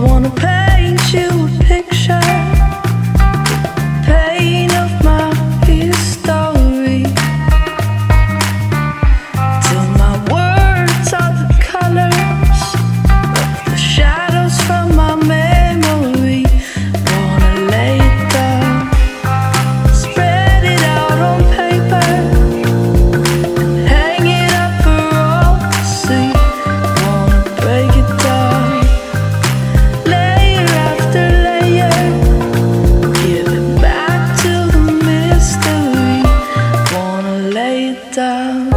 wanna paint you a picture. down.